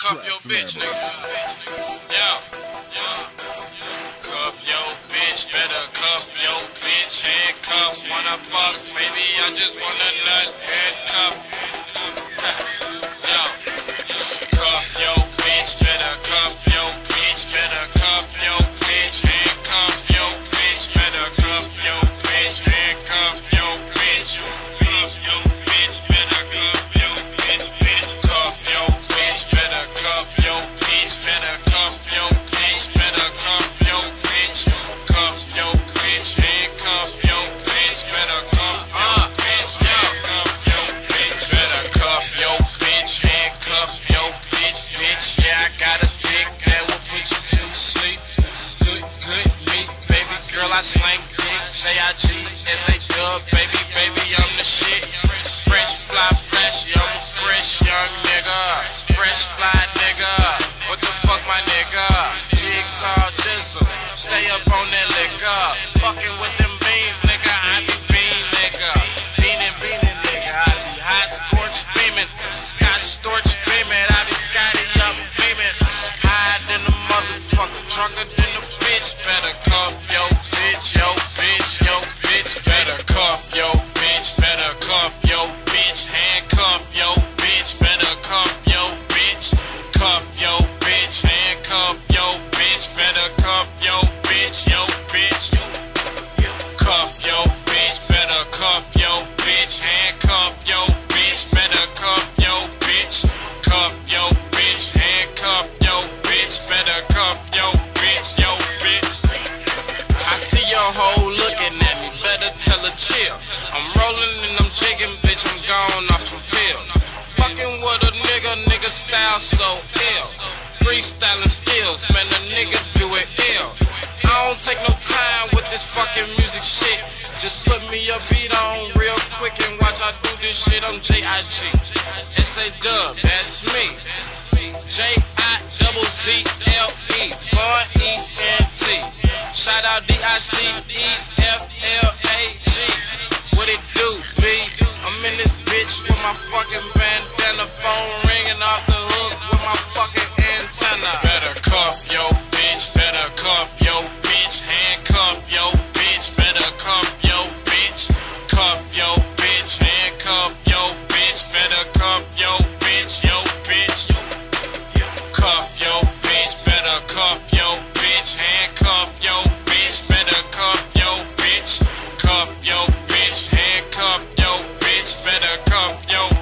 Cuff your bitch, nigga. Yeah, yeah. Cuff your bitch, better cuff your bitch. Handcuff, wanna fuck, baby. I just wanna nut handcuff. I slang dicks, J-I-G, S-A dub, baby, baby, I'm the shit. Fresh fly fresh, a fresh young nigga. Fresh fly nigga. What the fuck, my nigga? Jigsaw jizzle, stay up on that liquor. Fucking with handcuff yo bitch. Better cuff yo bitch, yo bitch. Cuff yo bitch, better cuff yo bitch. Handcuff yo bitch, better cuff yo bitch. Cuff yo bitch, handcuff yo bitch. Better cuff yo bitch, yo bitch. I see your hoe looking at me, better tell her chill. I'm rolling and I'm jigging, bitch, I'm gone off some pill. Fucking with a nigga, nigga style so ill. Freestyling skills, man, the nigga do it ill. I don't take no time with this fucking music shit. Just put me a beat on real quick and watch I do this shit. I'm J-I-G. S-A dub, that's me. J-I-double-Z-L-E, Fun E-N-T. Shout out D-I-C-E-F-L-A-G. What it do, B? I'm in this bitch with my fucking bitch. Handcuff yo bitch. Better cuff yo bitch. Cuff yo bitch. Handcuff yo bitch. Better cuff yo